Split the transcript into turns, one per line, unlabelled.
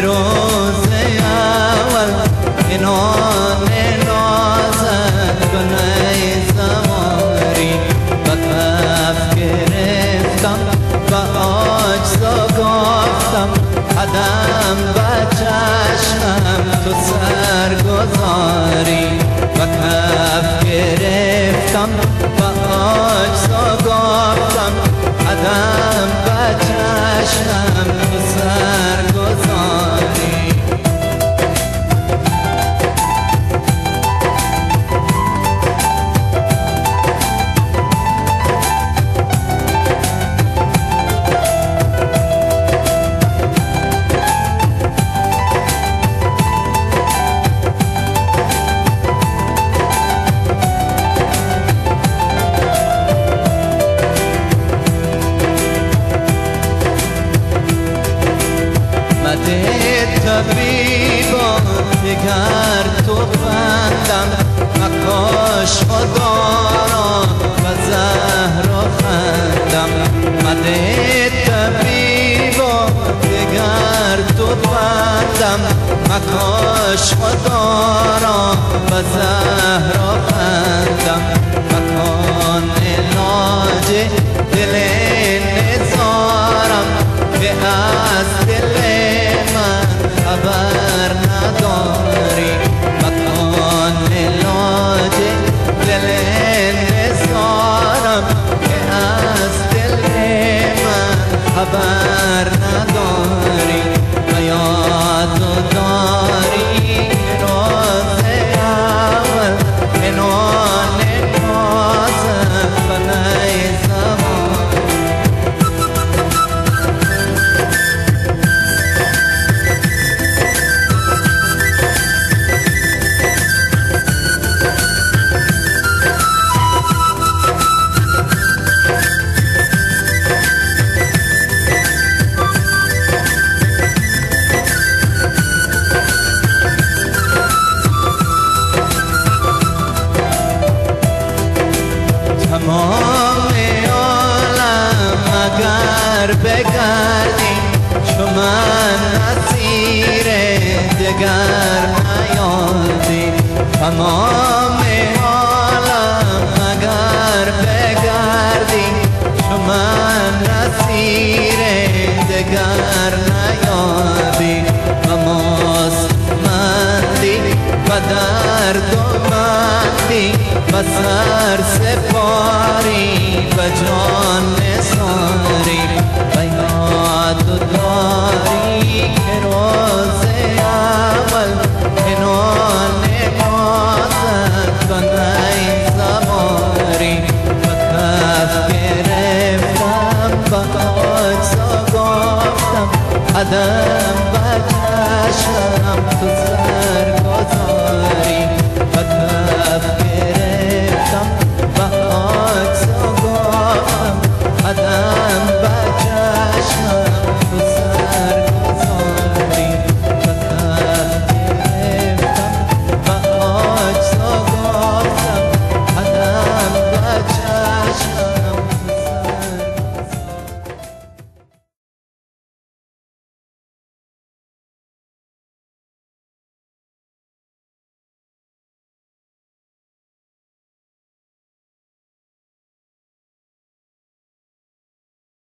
به روز اول انان نازد گنه زماری و کف گرفتم و آجزا گفتم. قدم و چشمم تو سرگذاری و کف گرفتم و آجزا گفتم. قدم و چشمم مده طبیبان دگر تو بندم مکاش خدارا و زهر و خندم. مده طبیبان دگر تو بندم مکاش خدارا و زهر و خندم. خبر بگردیم چو من نصیر دگر نیادیم تمام عالم اگر بگردیم چو من نصیر دگر نیادیم و مستمندی و درد و مندی و سر سپاری و جان نساری دم بدنشم تو سر